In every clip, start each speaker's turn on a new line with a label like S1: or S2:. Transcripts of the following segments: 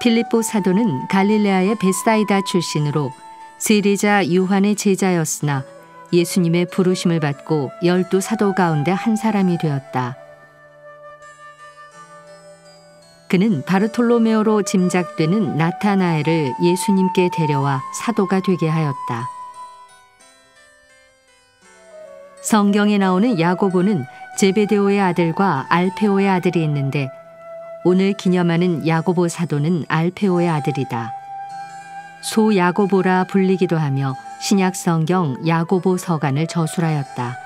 S1: 필리포 사도는 갈릴레아의 베사이다 출신으로 세례자 유한의 제자였으나 예수님의 부르심을 받고 열두 사도 가운데 한 사람이 되었다. 그는 바르톨로메오로 짐작되는 나타나엘을 예수님께 데려와 사도가 되게 하였다. 성경에 나오는 야고보는 제베데오의 아들과 알페오의 아들이 있는데 오늘 기념하는 야고보 사도는 알페오의 아들이다. 소 야고보라 불리기도 하며 신약 성경 야고보 서간을 저술하였다.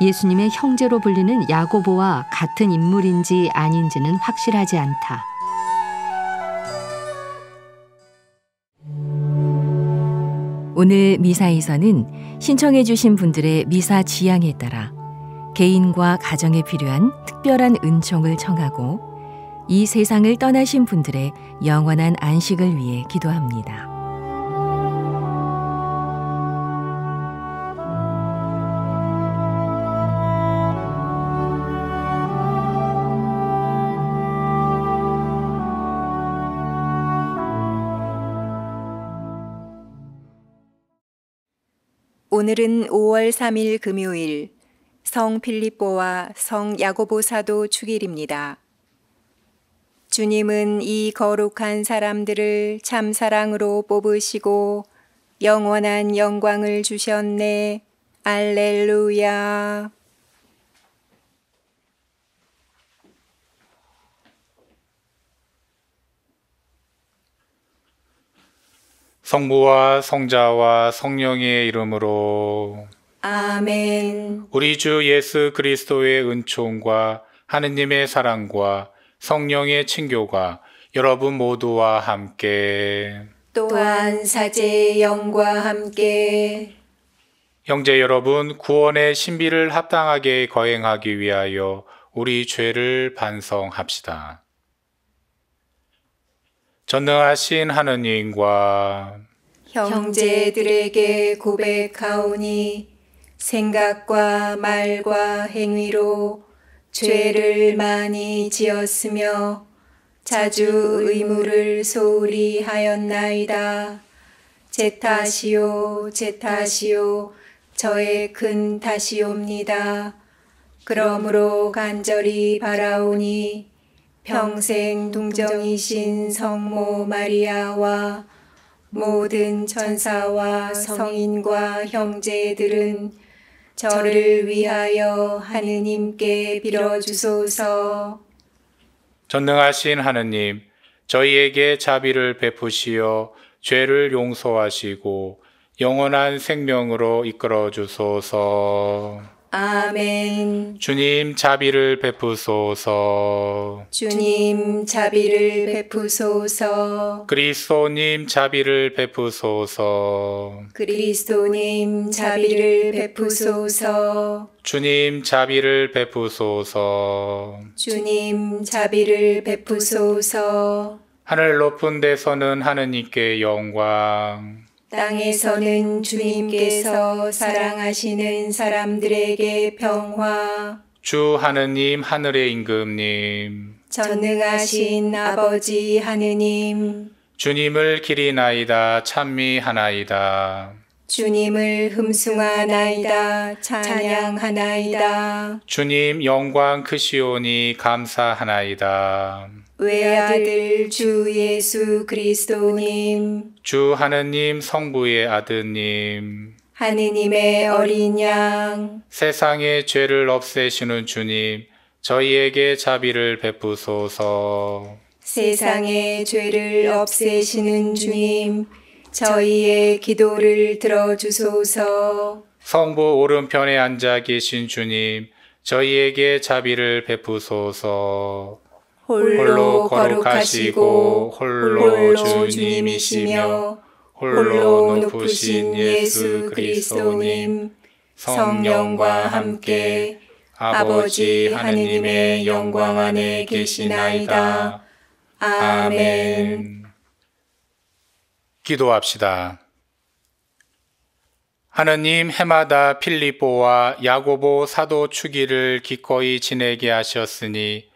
S1: 예수님의 형제로 불리는 야고보와 같은 인물인지 아닌지는 확실하지 않다.
S2: 오늘 미사에서는 신청해 주신 분들의 미사 지향에 따라 개인과 가정에 필요한 특별한 은총을 청하고 이 세상을 떠나신 분들의 영원한 안식을 위해 기도합니다.
S3: 오늘은 5월 3일 금요일 성 필립보와 성 야고보 사도 축일입니다. 주님은 이 거룩한 사람들을 참 사랑으로 뽑으시고 영원한 영광을 주셨네. 알렐루야.
S4: 성부와 성자와 성령의 이름으로
S3: 아멘.
S4: 우리 주 예수 그리스도의 은총과 하느님의 사랑과 성령의 친교가 여러분 모두와 함께
S3: 또한 사제의 영과 함께
S4: 형제 여러분 구원의 신비를 합당하게 거행하기 위하여 우리 죄를 반성합시다. 전능하신 하느님과
S3: 형제들에게 고백하오니 생각과 말과 행위로 죄를 많이 지었으며 자주 의무를 소홀히 하였나이다. 제 탓이요, 제 탓이요, 저의 큰 탓이옵니다. 그러므로 간절히 바라오니 평생 동정이신 성모 마리아와 모든 천사와 성인과 형제들은 저를 위하여 하느님께 빌어주소서.
S4: 전능하신 하느님, 저희에게 자비를 베푸시어 죄를 용서하시고 영원한 생명으로 이끌어 주소서.
S3: 아멘.
S4: 주님 자비를 베푸소서.
S3: 주님 자비를 베푸소서.
S4: 그리스도님 자비를 베푸소서.
S3: 그리스도님 자비를 베푸소서.
S4: 주님 자비를 베푸소서.
S3: 주님 자비를 베푸소서.
S4: 하늘 높은 데서는 하느님께 영광.
S3: 땅에서는 주님께서 사랑하시는 사람들에게 평화.
S4: 주 하느님 하늘의 임금님.
S3: 전능하신 아버지 하느님.
S4: 주님을 기리나이다 찬미하나이다.
S3: 주님을 흠숭하나이다 찬양하나이다.
S4: 주님 영광 크시오니 감사하나이다.
S3: 외아들 주 예수 그리스도님?
S4: 주 하느님 성부의 아드님.
S3: 하느님의 어린 양.
S4: 세상의 죄를 없애시는 주님 저희에게 자비를 베푸소서.
S3: 세상의 죄를 없애시는 주님 저희의 기도를 들어주소서.
S4: 성부 오른편에 앉아 계신 주님 저희에게 자비를 베푸소서
S3: 홀로 거룩하시고 홀로 주님이시며 홀로 높으신 예수 그리스도님 성령과 함께 아버지 하느님의 영광 안에 계시나이다. 아멘.
S4: 기도합시다. 하느님 해마다 필리포와 야고보 사도 추기를 기꺼이 지내게 하셨으니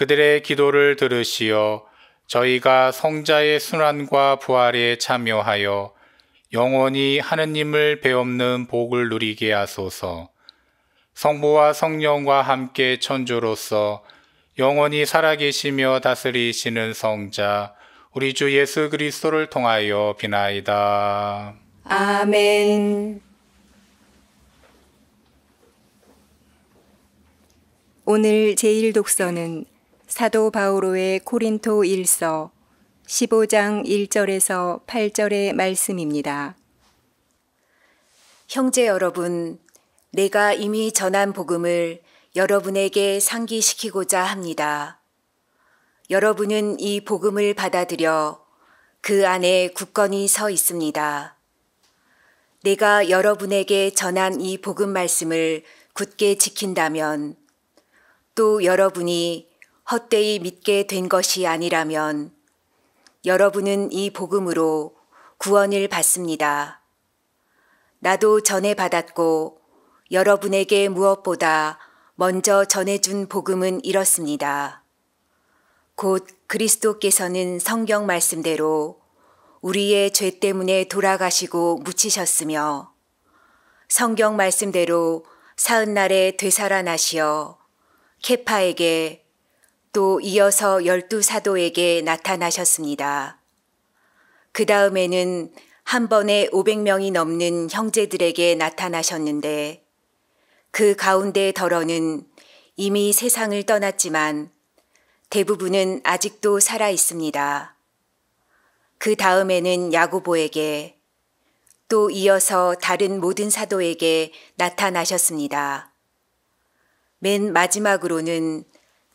S4: 그들의 기도를 들으시어 저희가 성자의 순환과 부활에 참여하여 영원히 하느님을 배없는 복을 누리게 하소서. 성부와 성령과 함께 천주로서 영원히 살아계시며 다스리시는 성자 우리 주 예수 그리스도를 통하여 비나이다.
S3: 아멘. 오늘 제1 독서는 사도 바오로의 코린토 1서 15장 1절에서 8절의 말씀입니다.
S5: 형제 여러분, 내가 이미 전한 복음을 여러분에게 상기시키고자 합니다. 여러분은 이 복음을 받아들여 그 안에 굳건히 서 있습니다. 내가 여러분에게 전한 이 복음 말씀을 굳게 지킨다면 또 여러분이 헛되이 믿게 된 것이 아니라면 여러분은 이 복음으로 구원을 받습니다. 나도 전해 받았고 여러분에게 무엇보다 먼저 전해준 복음은 이렇습니다. 곧 그리스도께서는 성경 말씀대로 우리의 죄 때문에 돌아가시고 묻히셨으며 성경 말씀대로 사흔 날에 되살아나시어 케파에게 또 이어서 열두 사도에게 나타나셨습니다. 그 다음에는 한 번에 500명이 넘는 형제들에게 나타나셨는데 그 가운데 덜어는 이미 세상을 떠났지만 대부분은 아직도 살아 있습니다. 그 다음에는 야고보에게 또 이어서 다른 모든 사도에게 나타나셨습니다. 맨 마지막으로는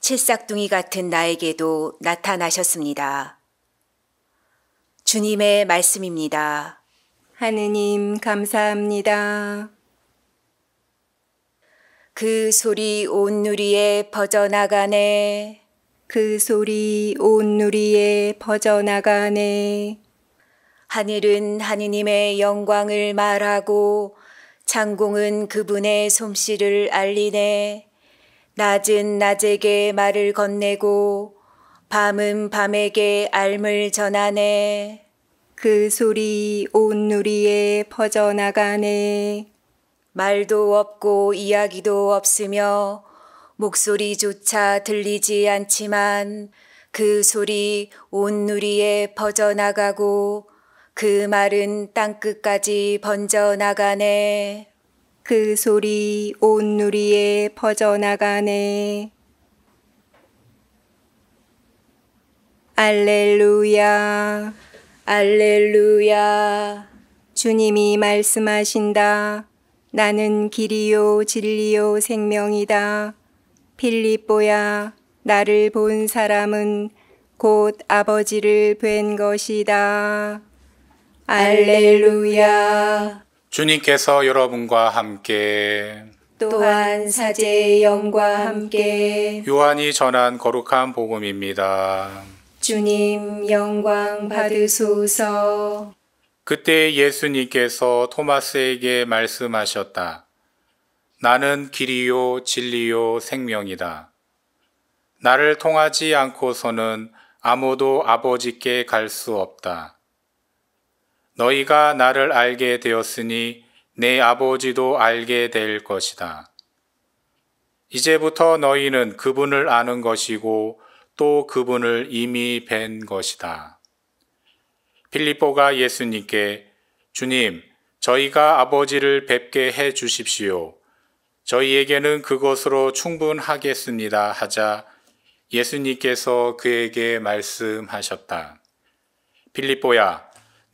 S5: 칠삭둥이 같은 나에게도 나타나셨습니다. 주님의 말씀입니다.
S3: 하느님 감사합니다.
S5: 그 소리 온 누리에 퍼져나가네.
S3: 그 소리 온 누리에 퍼져나가네.
S5: 하늘은 하느님의 영광을 말하고 창공은 그분의 솜씨를 알리네. 낮은 낮에게 말을 건네고 밤은 밤에게 알물 전하네.
S3: 그 소리 온 누리에 퍼져나가네.
S5: 말도 없고 이야기도 없으며 목소리조차 들리지 않지만 그 소리 온 누리에 퍼져나가고 그 말은 땅끝까지 번져나가네.
S3: 그 소리 온 누리에 퍼져나가네. 알렐루야,
S5: 알렐루야.
S3: 주님이 말씀하신다. 나는 길이요, 진리요, 생명이다. 필리뽀야, 나를 본 사람은 곧 아버지를 뵌 것이다. 알렐루야.
S4: 주님께서 여러분과 함께
S3: 또한 사제의 영과 함께
S4: 요한이 전한 거룩한 복음입니다.
S3: 주님 영광 받으소서.
S4: 그때 예수님께서 토마스에게 말씀하셨다. 나는 길이요, 진리요, 생명이다. 나를 통하지 않고서는 아무도 아버지께 갈 수 없다. 너희가 나를 알게 되었으니 내 아버지도 알게 될 것이다. 이제부터 너희는 그분을 아는 것이고 또 그분을 이미 뵌 것이다. 필리포가 예수님께 주님, 저희가 아버지를 뵙게 해 주십시오. 저희에게는 그것으로 충분하겠습니다. 하자 예수님께서 그에게 말씀하셨다. 필리포야,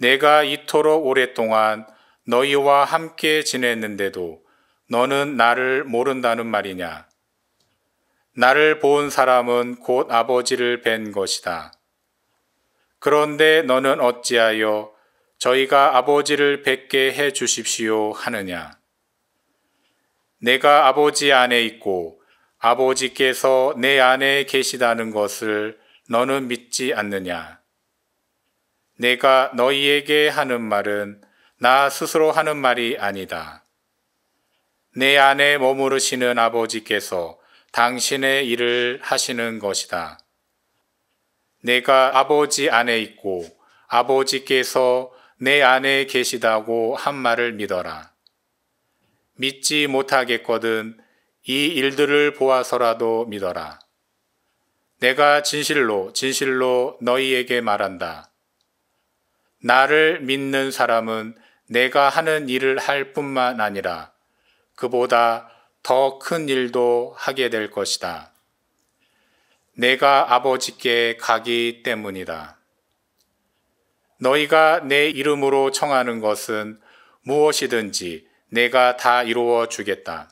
S4: 내가 이토록 오랫동안 너희와 함께 지냈는데도 너는 나를 모른다는 말이냐? 나를 본 사람은 곧 아버지를 뵌 것이다. 그런데 너는 어찌하여 저희가 아버지를 뵙게 해 주십시오 하느냐? 내가 아버지 안에 있고 아버지께서 내 안에 계시다는 것을 너는 믿지 않느냐? 내가 너희에게 하는 말은 나 스스로 하는 말이 아니다. 내 안에 머무르시는 아버지께서 당신의 일을 하시는 것이다. 내가 아버지 안에 있고 아버지께서 내 안에 계시다고 한 말을 믿어라. 믿지 못하겠거든 이 일들을 보아서라도 믿어라. 내가 진실로 진실로 너희에게 말한다. 나를 믿는 사람은 내가 하는 일을 할 뿐만 아니라 그보다 더 큰 일도 하게 될 것이다. 내가 아버지께 가기 때문이다. 너희가 내 이름으로 청하는 것은 무엇이든지 내가 다 이루어 주겠다.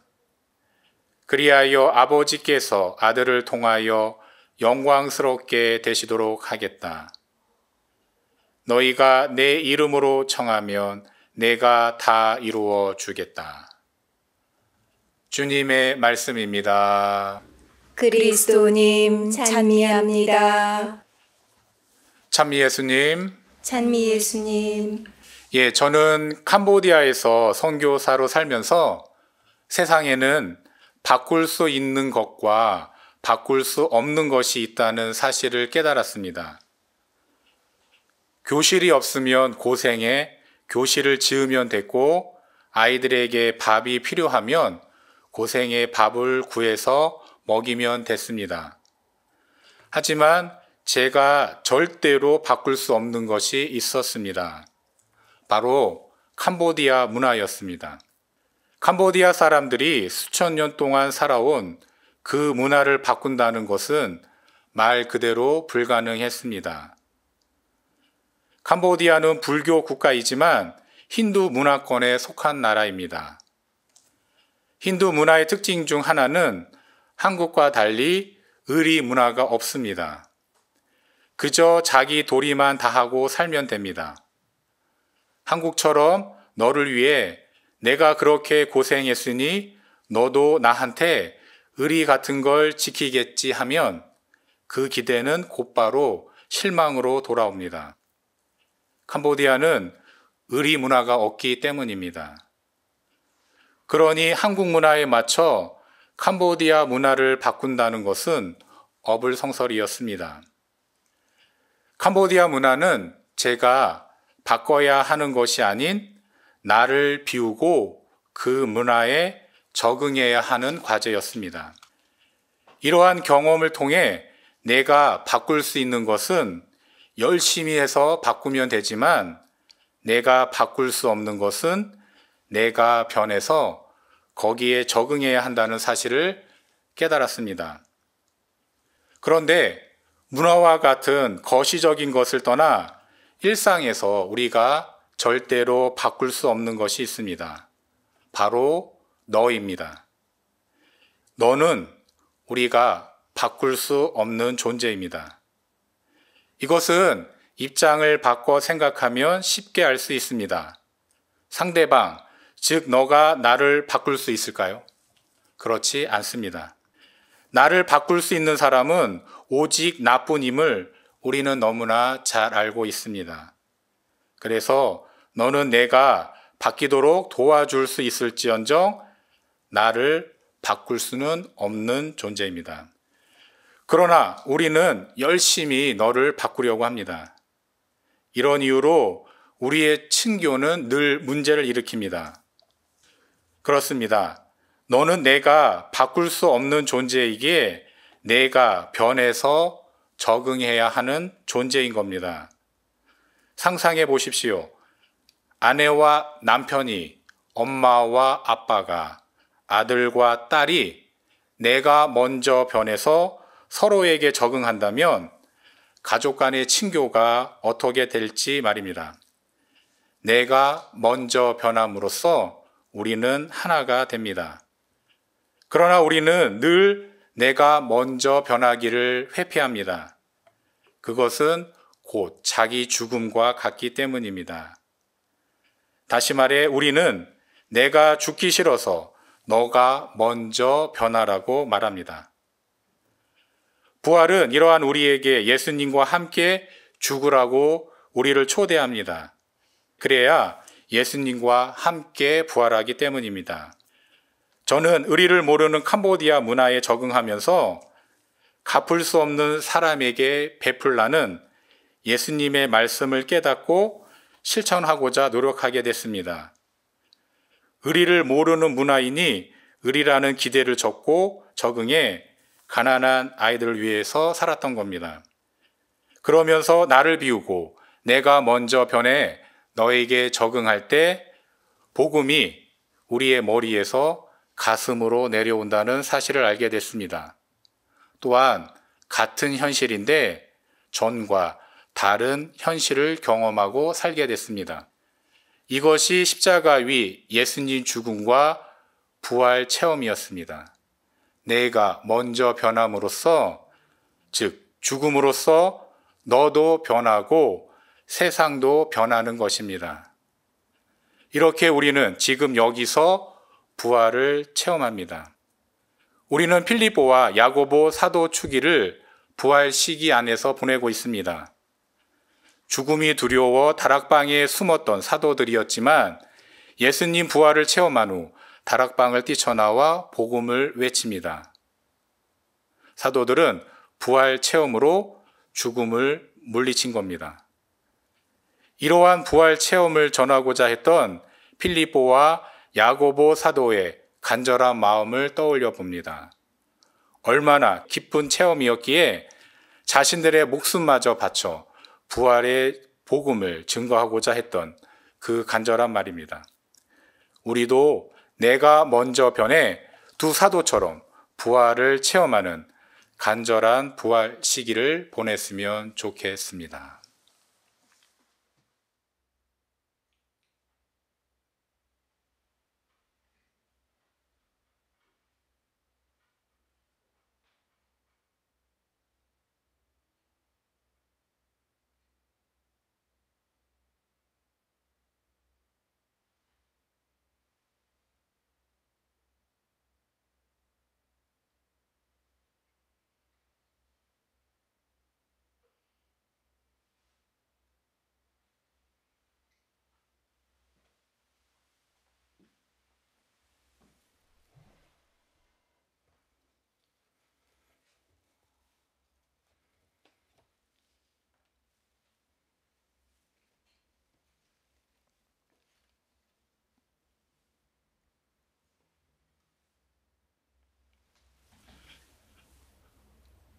S4: 그리하여 아버지께서 아들을 통하여 영광스럽게 되시도록 하겠다. 너희가 내 이름으로 청하면 내가 다 이루어 주겠다. 주님의 말씀입니다.
S3: 그리스도님 찬미합니다.
S4: 찬미 예수님.
S3: 찬미 예수님.
S4: 예, 저는 캄보디아에서 선교사로 살면서 세상에는 바꿀 수 있는 것과 바꿀 수 없는 것이 있다는 사실을 깨달았습니다. 교실이 없으면 고생해 교실을 지으면 됐고 아이들에게 밥이 필요하면 고생해 밥을 구해서 먹이면 됐습니다. 하지만 제가 절대로 바꿀 수 없는 것이 있었습니다. 바로 캄보디아 문화였습니다. 캄보디아 사람들이 수천 년 동안 살아온 그 문화를 바꾼다는 것은 말 그대로 불가능했습니다. 캄보디아는 불교 국가이지만 힌두 문화권에 속한 나라입니다. 힌두 문화의 특징 중 하나는 한국과 달리 의리 문화가 없습니다. 그저 자기 도리만 다하고 살면 됩니다. 한국처럼 너를 위해 내가 그렇게 고생했으니 너도 나한테 의리 같은 걸 지키겠지 하면 그 기대는 곧바로 실망으로 돌아옵니다. 캄보디아는 의리 문화가 없기 때문입니다. 그러니 한국 문화에 맞춰 캄보디아 문화를 바꾼다는 것은 어불성설이었습니다. 캄보디아 문화는 제가 바꿔야 하는 것이 아닌 나를 비우고 그 문화에 적응해야 하는 과제였습니다. 이러한 경험을 통해 내가 바꿀 수 있는 것은 열심히 해서 바꾸면 되지만 내가 바꿀 수 없는 것은 내가 변해서 거기에 적응해야 한다는 사실을 깨달았습니다. 그런데 문화와 같은 거시적인 것을 떠나 일상에서 우리가 절대로 바꿀 수 없는 것이 있습니다. 바로 너입니다. 너는 우리가 바꿀 수 없는 존재입니다. 이것은 입장을 바꿔 생각하면 쉽게 알 수 있습니다. 상대방, 즉, 너가 나를 바꿀 수 있을까요? 그렇지 않습니다. 나를 바꿀 수 있는 사람은 오직 나뿐임을 우리는 너무나 잘 알고 있습니다. 그래서 너는 내가 바뀌도록 도와줄 수 있을지언정 나를 바꿀 수는 없는 존재입니다. 그러나 우리는 열심히 너를 바꾸려고 합니다. 이런 이유로 우리의 친교는 늘 문제를 일으킵니다. 그렇습니다. 너는 내가 바꿀 수 없는 존재이기에 내가 변해서 적응해야 하는 존재인 겁니다. 상상해 보십시오. 아내와 남편이, 엄마와 아빠가, 아들과 딸이 내가 먼저 변해서 서로에게 적응한다면 가족 간의 친교가 어떻게 될지 말입니다. 내가 먼저 변함으로써 우리는 하나가 됩니다. 그러나 우리는 늘 내가 먼저 변하기를 회피합니다. 그것은 곧 자기 죽음과 같기 때문입니다. 다시 말해 우리는 내가 죽기 싫어서 너가 먼저 변하라고 말합니다. 부활은 이러한 우리에게 예수님과 함께 죽으라고 우리를 초대합니다. 그래야 예수님과 함께 부활하기 때문입니다. 저는 의리를 모르는 캄보디아 문화에 적응하면서 갚을 수 없는 사람에게 베풀라는 예수님의 말씀을 깨닫고 실천하고자 노력하게 됐습니다. 의리를 모르는 문화인이 의리라는 기대를 적고 적응해 가난한 아이들을 위해서 살았던 겁니다. 그러면서 나를 비우고 내가 먼저 변해 너에게 적응할 때 복음이 우리의 머리에서 가슴으로 내려온다는 사실을 알게 됐습니다. 또한 같은 현실인데 전과 다른 현실을 경험하고 살게 됐습니다. 이것이 십자가 위 예수님 죽음과 부활 체험이었습니다. 내가 먼저 변함으로써, 즉, 죽음으로써 너도 변하고 세상도 변하는 것입니다. 이렇게 우리는 지금 여기서 부활을 체험합니다. 우리는 필리포와 야고보 사도 추기를 부활 시기 안에서 보내고 있습니다. 죽음이 두려워 다락방에 숨었던 사도들이었지만 예수님 부활을 체험한 후 다락방을 뛰쳐나와 복음을 외칩니다. 사도들은 부활 체험으로 죽음을 물리친 겁니다. 이러한 부활 체험을 전하고자 했던 필리포와 야고보 사도의 간절한 마음을 떠올려 봅니다. 얼마나 기쁜 체험이었기에 자신들의 목숨마저 바쳐 부활의 복음을 증거하고자 했던 그 간절한 말입니다. 우리도 내가 먼저 변해 두 사도처럼 부활을 체험하는 간절한 부활 시기를 보냈으면 좋겠습니다.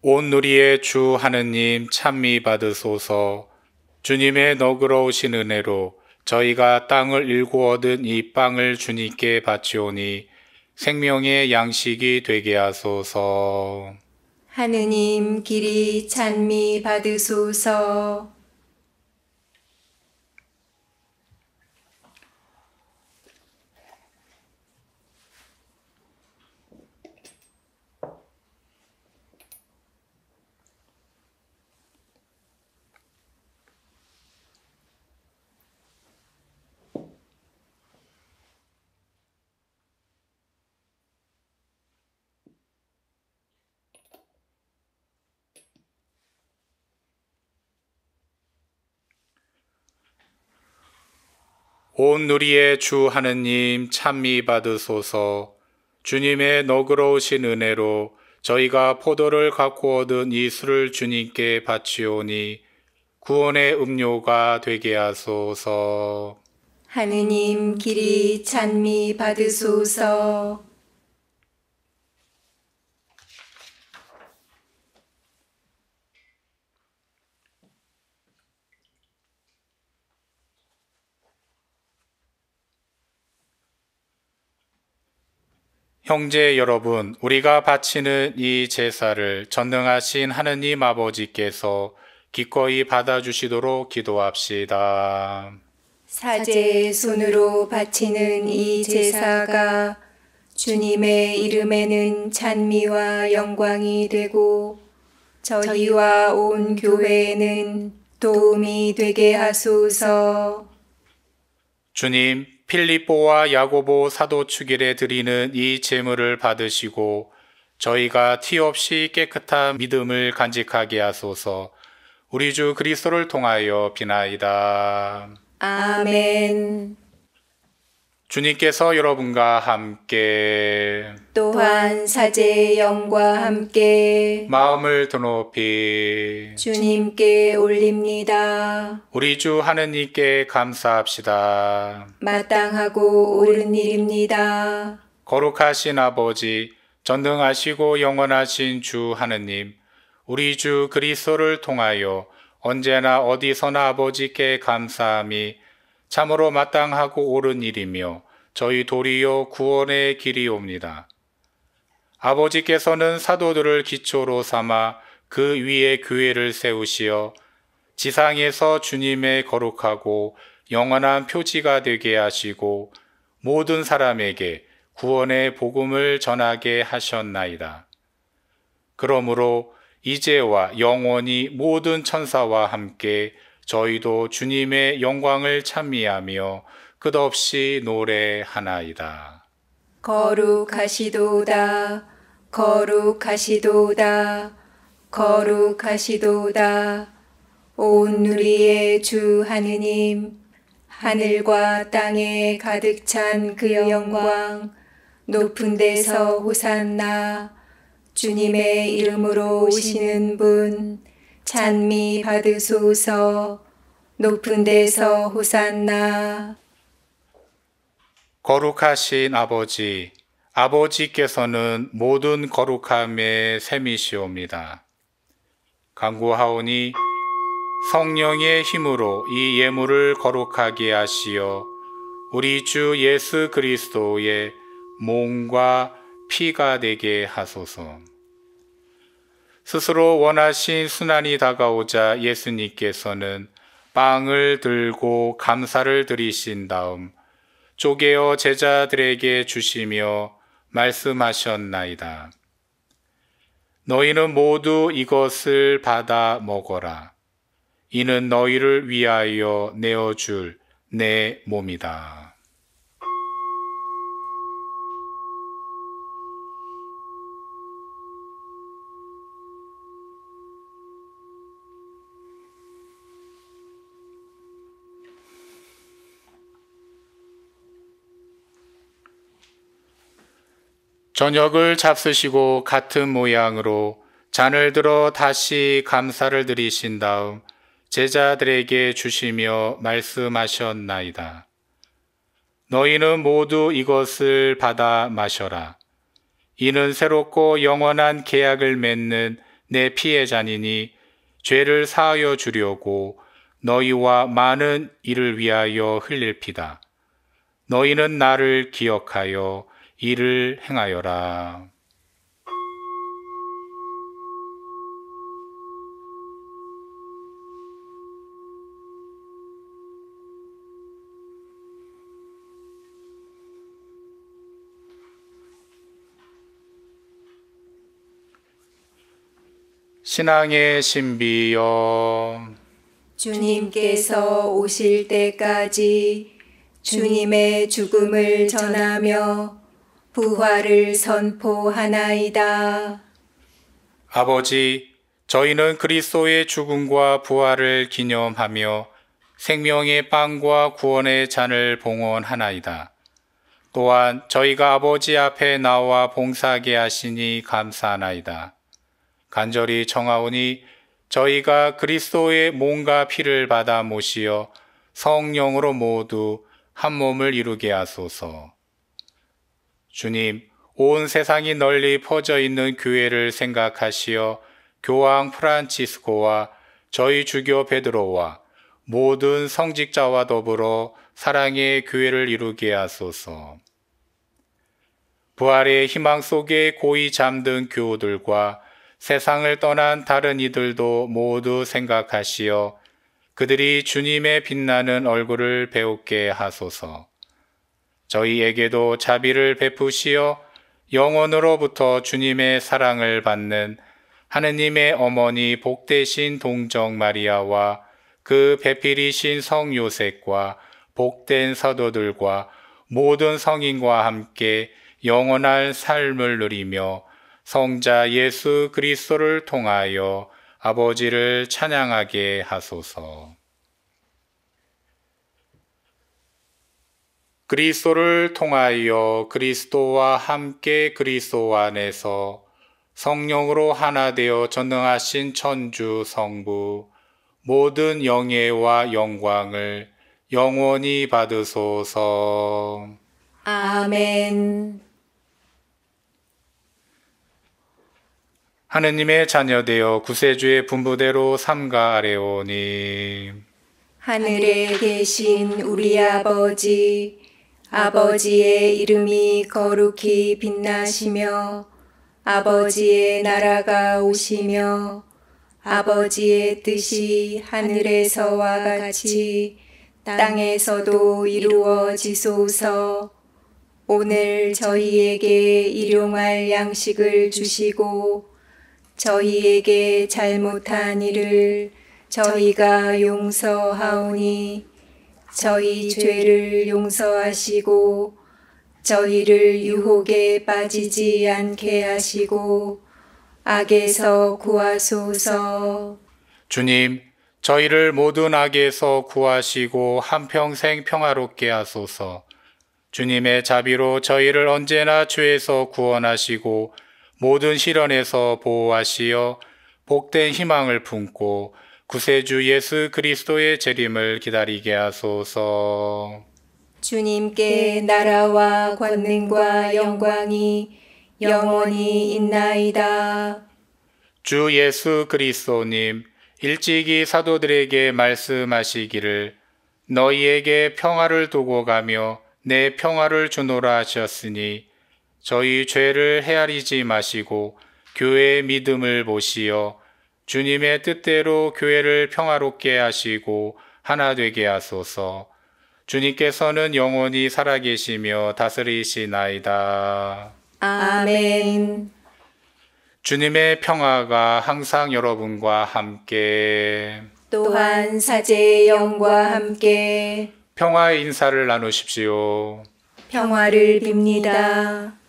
S4: 온 누리의 주 하느님 찬미 받으소서 주님의 너그러우신 은혜로 저희가 땅을 일구 얻은 이 빵을 주님께 바치오니 생명의 양식이 되게 하소서.
S3: 하느님 길이 찬미 받으소서.
S4: 온 누리의 주 하느님 찬미 받으소서 주님의 너그러우신 은혜로 저희가 포도를 갖고 얻은 이 술을 주님께 바치오니 구원의 음료가 되게 하소서.
S3: 하느님 길이 찬미 받으소서.
S4: 형제 여러분, 우리가 바치는 이 제사를 전능하신 하느님 아버지께서 기꺼이 받아주시도록 기도합시다.
S3: 사제의 손으로 바치는 이 제사가 주님의 이름에는 찬미와 영광이 되고 저희와 온 교회에는 도움이 되게 하소서.
S4: 주님, 필리포와 야고보 사도 축일에 드리는 이 제물을 받으시고 저희가 티 없이 깨끗한 믿음을 간직하게 하소서. 우리 주 그리스도를 통하여 비나이다.
S3: 아멘.
S4: 주님께서 여러분과 함께
S3: 또한 사제의 영과 함께
S4: 마음을 드높이
S3: 주님께 올립니다.
S4: 우리 주 하느님께 감사합시다.
S3: 마땅하고 옳은 일입니다.
S4: 거룩하신 아버지, 전능하시고 영원하신 주 하느님, 우리 주 그리스도를 통하여 언제나 어디서나 아버지께 감사함이 참으로 마땅하고 옳은 일이며 저희 도리요 구원의 길이옵니다. 아버지께서는 사도들을 기초로 삼아 그 위에 교회를 세우시어 지상에서 주님의 거룩하고 영원한 표지가 되게 하시고 모든 사람에게 구원의 복음을 전하게 하셨나이다. 그러므로 이제와 영원히 모든 천사와 함께 저희도 주님의 영광을 찬미하며 끝없이 노래하나이다.
S3: 거룩하시도다, 거룩하시도다, 거룩하시도다. 온 누리의 주 하느님, 하늘과 땅에 가득 찬 그 영광, 높은 데서 호산나, 주님의 이름으로 오시는 분, 찬미 받으소서 높은 데서 호산나
S4: 거룩하신 아버지 아버지께서는 모든 거룩함의 셈이시옵니다. 강구하오니 성령의 힘으로 이 예물을 거룩하게 하시어 우리 주 예수 그리스도의 몸과 피가 되게 하소서. 스스로 원하신 순환이 다가오자 예수님께서는 빵을 들고 감사를 드리신 다음 쪼개어 제자들에게 주시며 말씀하셨나이다. 너희는 모두 이것을 받아 먹어라. 이는 너희를 위하여 내어줄 내 몸이다. 저녁을 잡수시고 같은 모양으로 잔을 들어 다시 감사를 드리신 다음 제자들에게 주시며 말씀하셨나이다. 너희는 모두 이것을 받아 마셔라. 이는 새롭고 영원한 계약을 맺는 내 피해 잔이니 죄를 사하여 주려고 너희와 많은 이를 위하여 흘릴 피다. 너희는 나를 기억하여 이를 행하여라. 신앙의 신비여
S3: 주님께서 오실 때까지 주님의 죽음을 전하며 부활을 선포하나이다.
S4: 아버지, 저희는 그리스도의 죽음과 부활을 기념하며 생명의 빵과 구원의 잔을 봉헌하나이다. 또한 저희가 아버지 앞에 나와 봉사하게 하시니 감사하나이다. 간절히 청하오니 저희가 그리스도의 몸과 피를 받아 모시어 성령으로 모두 한 몸을 이루게 하소서. 주님, 온 세상이 널리 퍼져 있는 교회를 생각하시어 교황 프란치스코와 저희 주교 베드로와 모든 성직자와 더불어 사랑의 교회를 이루게 하소서. 부활의 희망 속에 고이 잠든 교우들과 세상을 떠난 다른 이들도 모두 생각하시어 그들이 주님의 빛나는 얼굴을 배우게 하소서. 저희에게도 자비를 베푸시어 영원으로부터 주님의 사랑을 받는 하느님의 어머니 복되신 동정 마리아와 그 배필이신 성 요셉과 복된 사도들과 모든 성인과 함께 영원한 삶을 누리며 성자 예수 그리스도를 통하여 아버지를 찬양하게 하소서. 그리스도를 통하여 그리스도와 함께 그리스도 안에서 성령으로 하나 되어 전능하신 천주 성부 모든 영예와 영광을 영원히 받으소서.
S3: 아멘.
S4: 하느님의 자녀되어 구세주의 분부대로 삼가 아래오니
S3: 하늘에 계신 우리 아버지 아버지의 이름이 거룩히 빛나시며 아버지의 나라가 오시며 아버지의 뜻이 하늘에서와 같이 땅에서도 이루어지소서. 오늘 저희에게 일용할 양식을 주시고 저희에게 잘못한 일을 저희가 용서하오니 저희 죄를 용서하시고 저희를 유혹에 빠지지 않게 하시고 악에서 구하소서.
S4: 주님, 저희를 모든 악에서 구하시고 한평생 평화롭게 하소서. 주님의 자비로 저희를 언제나 죄에서 구원하시고 모든 시련에서 보호하시어 복된 희망을 품고 구세주 예수 그리스도의 재림을 기다리게 하소서.
S3: 주님께 나라와 권능과 영광이 영원히 있나이다.
S4: 주 예수 그리스도님, 일찍이 사도들에게 말씀하시기를 너희에게 평화를 두고 가며 내 평화를 주노라 하셨으니 저희 죄를 헤아리지 마시고 교회의 믿음을 보시어 주님의 뜻대로 교회를 평화롭게 하시고 하나 되게 하소서. 주님께서는 영원히 살아계시며 다스리시나이다.
S3: 아멘.
S4: 주님의 평화가 항상 여러분과 함께
S3: 또한 사제의 영과 함께
S4: 평화의 인사를 나누십시오.
S3: 평화를 빕니다.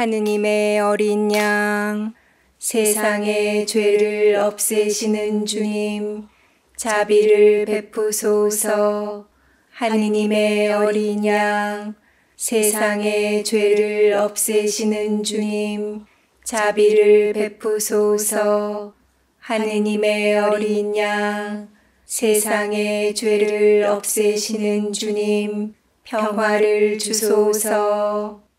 S3: 하느님의 어린 양, 세상의 죄를 없애시는 주님, 자비를 베푸소서. 하느님의 어린 양, 세상의 죄를 없애시는 주님, 자비를 베푸소서. 하느님의 어린 양, 세상의 죄를 없애시는 주님, 평화를 주소서.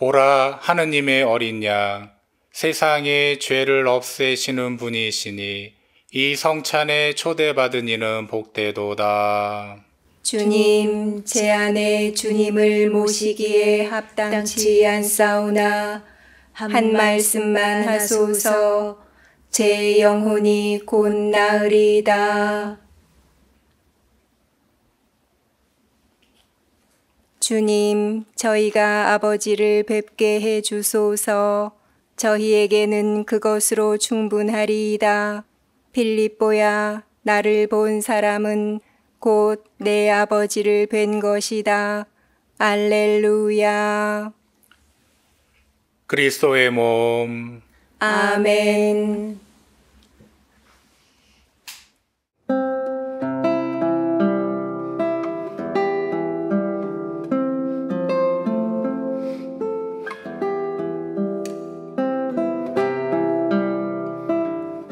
S4: 보라 하느님의 어린 양 세상의 죄를 없애시는 분이시니 이 성찬에 초대받은 이는 복되도다.
S3: 주님, 제 안에 주님을 모시기에 합당치 않사오나 한 말씀만 하소서 제 영혼이 곧 나으리다. 주님, 저희가 아버지를 뵙게 해 주소서. 저희에게는 그것으로 충분하리이다. 필립보야, 나를 본 사람은 곧 내 아버지를 뵌 것이다. 알렐루야.
S4: 그리스도의 몸
S3: 아멘.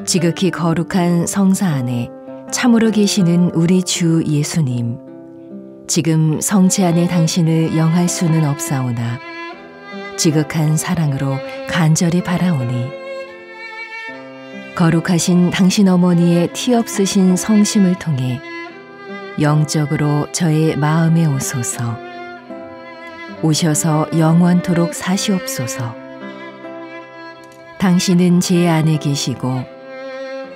S2: 지극히 거룩한 성사 안에 참으로 계시는 우리 주 예수님. 지금 성체 안에 당신을 영할 수는 없사오나 지극한 사랑으로 간절히 바라오니 거룩하신 당신 어머니의 티 없으신 성심을 통해 영적으로 저의 마음에 오소서 오셔서 영원토록 사시옵소서 당신은 제 안에 계시고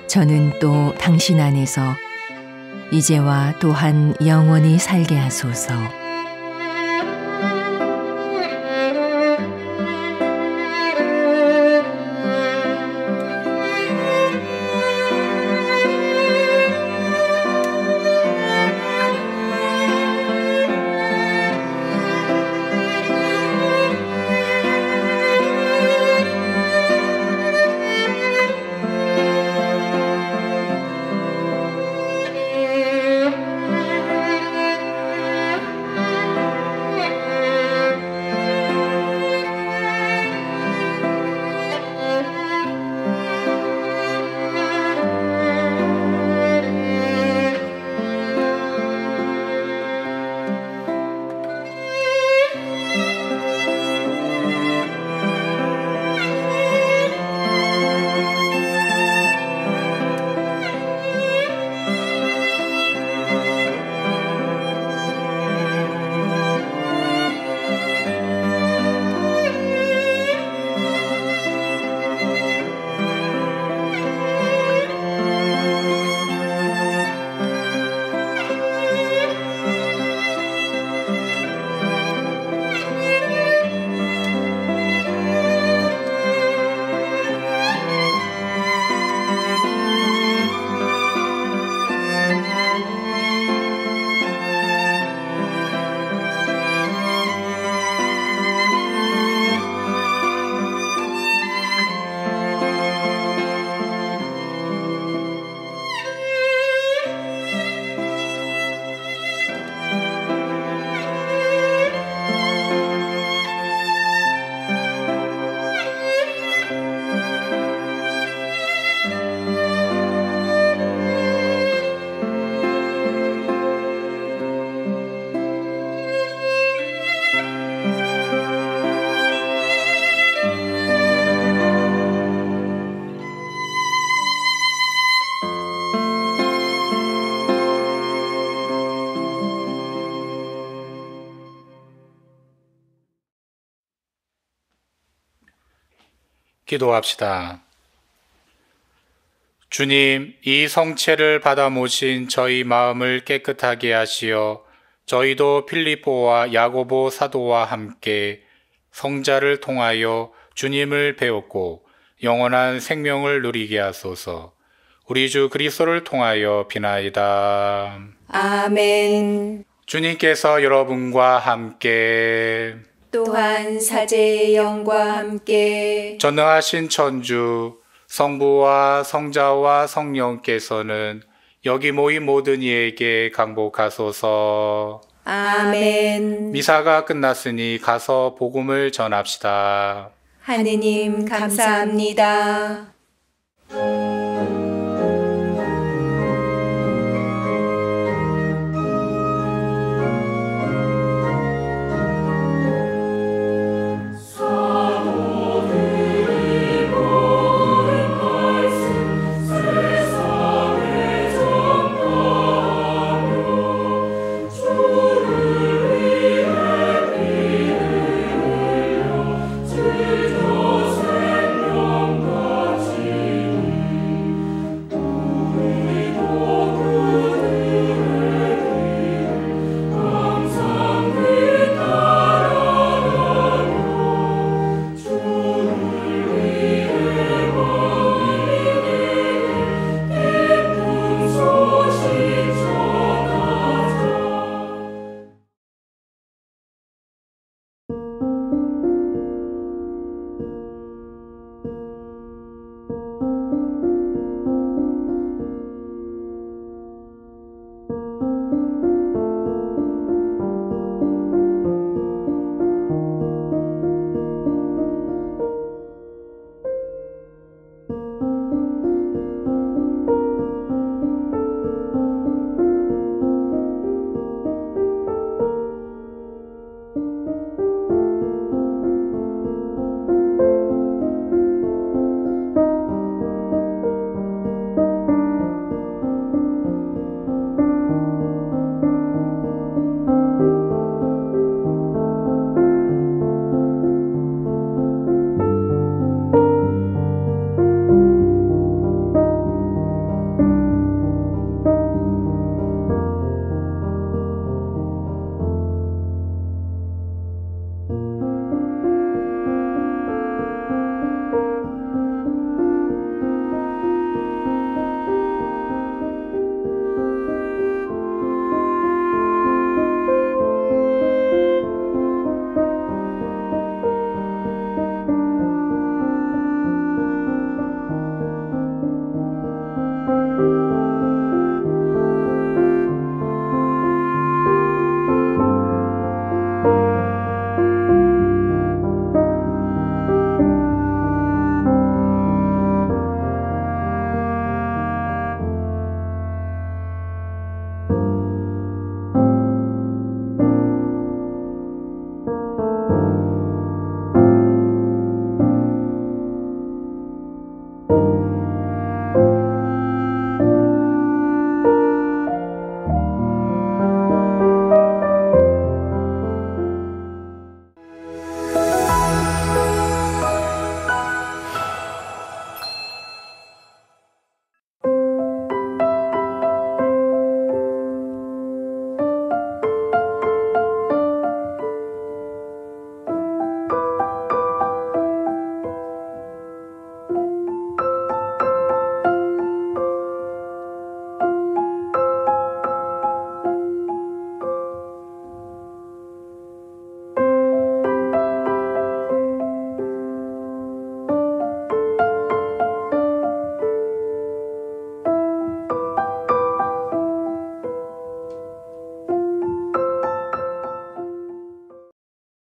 S2: 저는 또 당신 안에서 이제와 또한 영원히 살게 하소서.
S4: 기도합시다. 주님, 이 성체를 받아 모신 저희 마음을 깨끗하게 하시어 저희도 필리포와 야고보 사도와 함께 성자를 통하여 주님을 배웠고 영원한 생명을 누리게 하소서. 우리 주 그리스도를 통하여 비나이다.
S3: 아멘.
S4: 주님께서 여러분과 함께
S3: 또한 사제의 영과 함께
S4: 전능하신 천주 성부와 성자와 성령께서는 여기 모인 모든 이에게 강복하소서.
S3: 아멘.
S4: 미사가 끝났으니 가서 복음을 전합시다.
S3: 하느님 감사합니다.